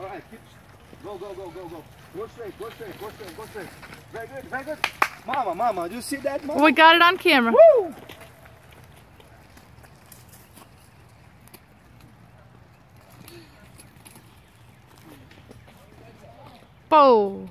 Keep. Go, go, go, go, go. Go straight, go straight, go straight, go straight. Very good, very good. Mama, mama, do you see that, mama? We got it on camera. Woo! Whoa.